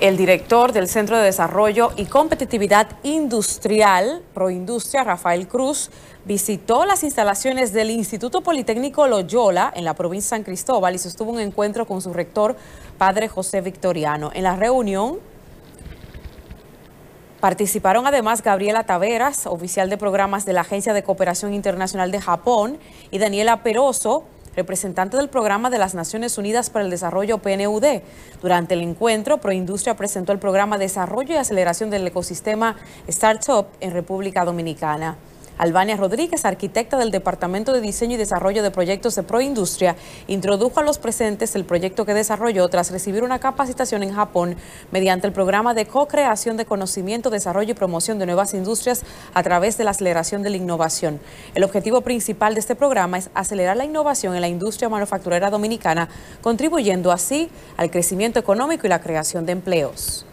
El director del Centro de Desarrollo y Competitividad Industrial, Proindustria, Rafael Cruz, visitó las instalaciones del Instituto Politécnico Loyola en la provincia de San Cristóbal y sostuvo un encuentro con su rector, padre José Victoriano. En la reunión participaron además Gabriela Taveras, oficial de programas de la Agencia de Cooperación Internacional de Japón, y Daniela Peroso, representante del Programa de las Naciones Unidas para el Desarrollo PNUD. Durante el encuentro, Proindustria presentó el programa Desarrollo y Aceleración del Ecosistema Startup en República Dominicana. Albania Rodríguez, arquitecta del Departamento de Diseño y Desarrollo de Proyectos de Proindustria, introdujo a los presentes el proyecto que desarrolló tras recibir una capacitación en Japón mediante el programa de co-creación de conocimiento, desarrollo y promoción de nuevas industrias a través de la aceleración de la innovación. El objetivo principal de este programa es acelerar la innovación en la industria manufacturera dominicana, contribuyendo así al crecimiento económico y la creación de empleos.